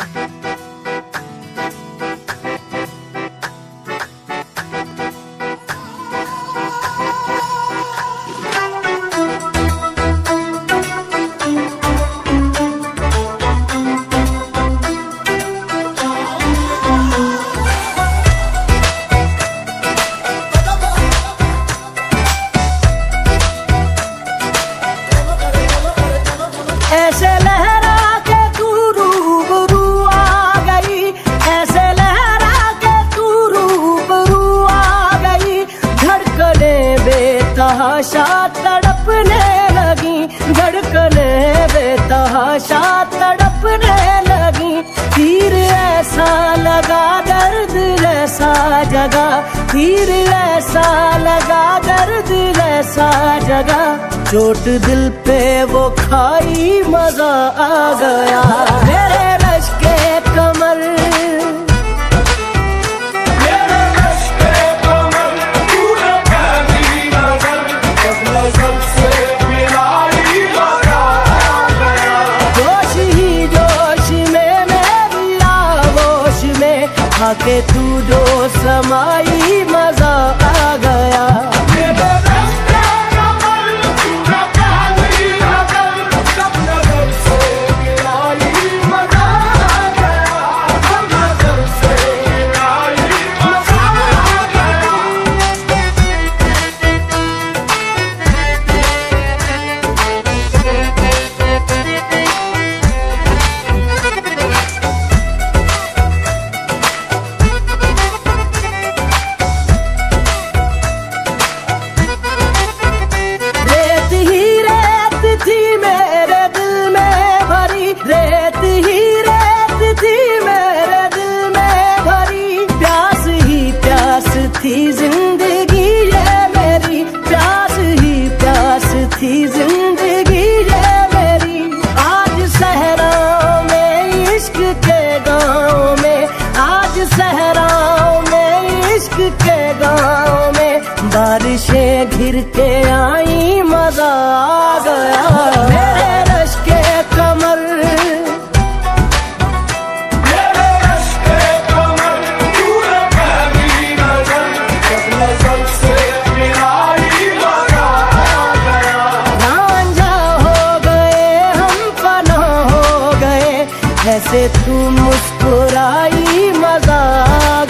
you बेतहाशा तड़पने लगी, धड़कने बेतहाशा तड़पने लगी। तीर ऐसा लगा, दर्द ऐसा जगा। तीर ऐसा लगा, दर्द ऐसा जगा। चोट दिल पे वो खाई मज़ा आ गया। के तू जो समाई थी ज़िंदगी ये मेरी। आज सहराओं में, इश्क के गाँव में, आज सहराओं में, इश्क के गाँव में बारिशें घिर के आई ऐसे तू मुस्कुराई मज़ा आ गया